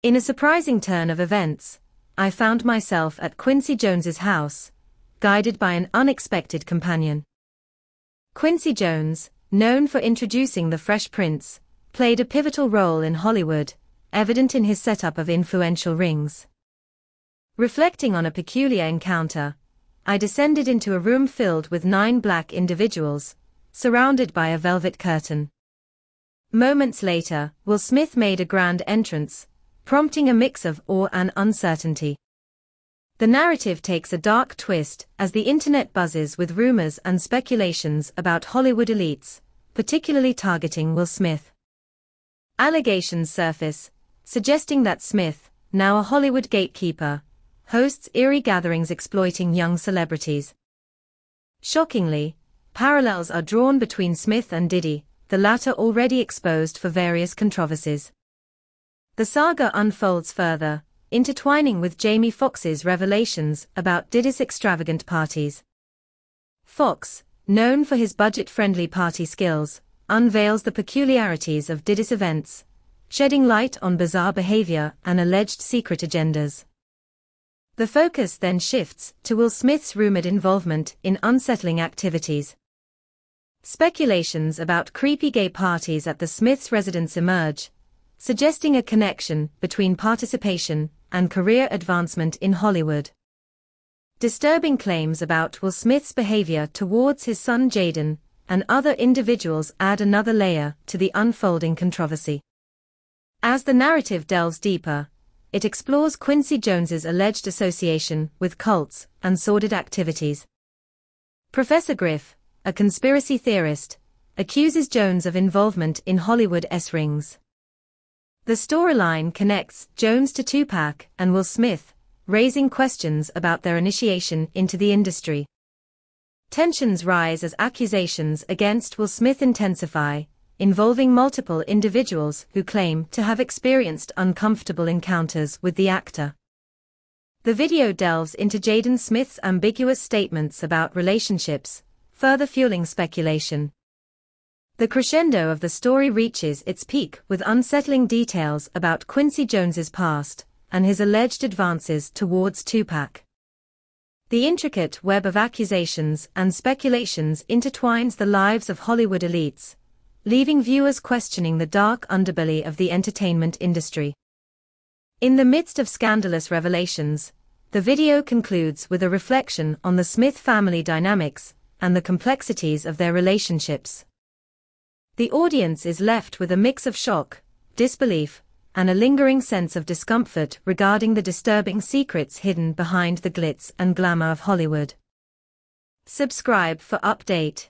In a surprising turn of events, I found myself at Quincy Jones's house, guided by an unexpected companion. Quincy Jones, known for introducing the Fresh Prince, played a pivotal role in Hollywood, evident in his setup of influential rings. Reflecting on a peculiar encounter, I descended into a room filled with nine black individuals, surrounded by a velvet curtain. Moments later, Will Smith made a grand entrance, prompting a mix of awe and uncertainty. The narrative takes a dark twist as the internet buzzes with rumors and speculations about Hollywood elites, particularly targeting Will Smith. Allegations surface, suggesting that Smith, now a Hollywood gatekeeper, hosts eerie gatherings exploiting young celebrities. Shockingly, parallels are drawn between Smith and Diddy, the latter already exposed for various controversies. The saga unfolds further, intertwining with Jamie Foxx's revelations about Diddy's extravagant parties. Foxx, known for his budget-friendly party skills, unveils the peculiarities of Diddy's events, shedding light on bizarre behavior and alleged secret agendas. The focus then shifts to Will Smith's rumored involvement in unsettling activities. Speculations about creepy gay parties at the Smiths' residence emerge, suggesting a connection between participation and career advancement in Hollywood. Disturbing claims about Will Smith's behavior towards his son Jaden and other individuals add another layer to the unfolding controversy. As the narrative delves deeper, it explores Quincy Jones's alleged association with cults and sordid activities. Professor Griff, a conspiracy theorist, accuses Jones of involvement in Hollywood S rings. The storyline connects Jones to Tupac and Will Smith, raising questions about their initiation into the industry. Tensions rise as accusations against Will Smith intensify, involving multiple individuals who claim to have experienced uncomfortable encounters with the actor. The video delves into Jaden Smith's ambiguous statements about relationships, further fueling speculation. The crescendo of the story reaches its peak with unsettling details about Quincy Jones's past and his alleged advances towards Tupac. The intricate web of accusations and speculations intertwines the lives of Hollywood elites, leaving viewers questioning the dark underbelly of the entertainment industry. In the midst of scandalous revelations, the video concludes with a reflection on the Smith family dynamics and the complexities of their relationships. The audience is left with a mix of shock, disbelief, and a lingering sense of discomfort regarding the disturbing secrets hidden behind the glitz and glamour of Hollywood. Subscribe for update.